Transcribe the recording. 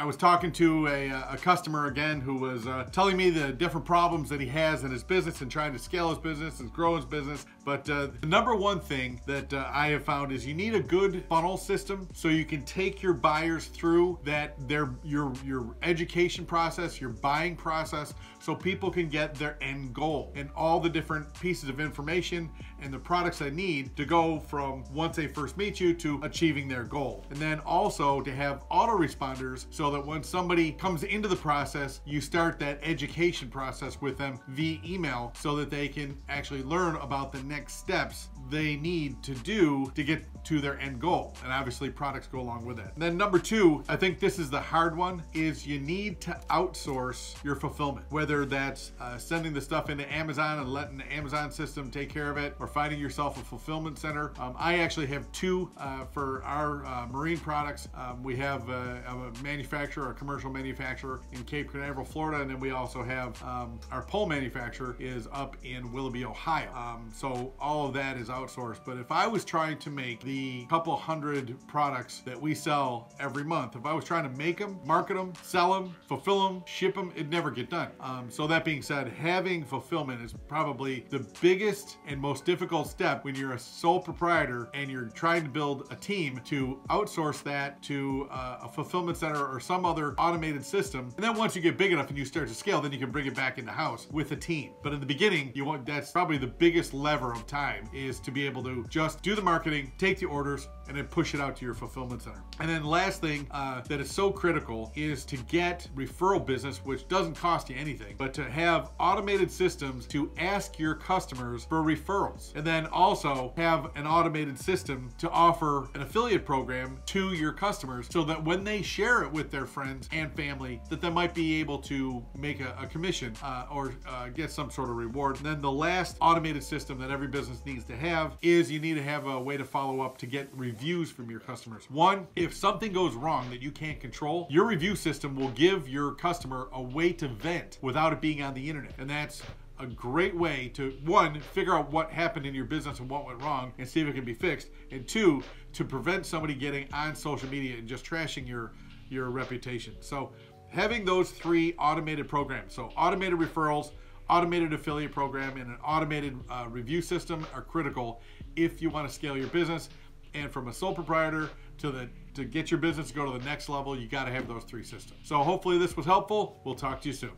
I was talking to a, uh, a customer again who was uh, telling me the different problems that he has in his business and trying to scale his business and grow his business. But uh, the number one thing that uh, I have found is you need a good funnel system so you can take your buyers through that their your your education process, your buying process, so people can get their end goal and all the different pieces of information and the products they need to go from once they first meet you to achieving their goal. And then also to have autoresponders so that when somebody comes into the process, you start that education process with them via email so that they can actually learn about the next steps they need to do to get to their end goal. And obviously products go along with it. And then number two, I think this is the hard one, is you need to outsource your fulfillment. Whether that's uh, sending the stuff into Amazon and letting the Amazon system take care of it, or finding yourself a fulfillment center. Um, I actually have two uh, for our uh, marine products. Um, we have a, a, manufacturer, a commercial manufacturer in Cape Canaveral, Florida, and then we also have um, our pole manufacturer is up in Willoughby, Ohio. Um, so all of that is outsourced. But if I was trying to make the couple hundred products that we sell every month, if I was trying to make them, market them, sell them, fulfill them, ship them, it'd never get done. Um, so that being said, having fulfillment is probably the biggest and most difficult step when you're a sole proprietor and you're trying to build a team to outsource that to uh, a fulfillment center or some other automated system. And then once you get big enough and you start to scale, then you can bring it back in the house with a team. But in the beginning, you want that's probably the biggest lever of time is to be able to just do the marketing, take the orders, and then push it out to your fulfillment center. And then last thing uh, that is so critical is to get referral business, which doesn't cost you anything, but to have automated systems to ask your customers for referrals. And then also have an automated system to offer an affiliate program to your customers so that when they share it with their friends and family, that they might be able to make a, a commission uh, or uh, get some sort of reward. And then the last automated system that every business needs to have is you need to have a way to follow up to get reviews from your customers. One, if something goes wrong that you can't control, your review system will give your customer a way to vent without it being on the internet. And that's a great way to one figure out what happened in your business and what went wrong and see if it can be fixed and two to prevent somebody getting on social media and just trashing your your reputation so having those three automated programs so automated referrals automated affiliate program and an automated uh, review system are critical if you want to scale your business and from a sole proprietor to the to get your business to go to the next level you got to have those three systems. So hopefully this was helpful. We'll talk to you soon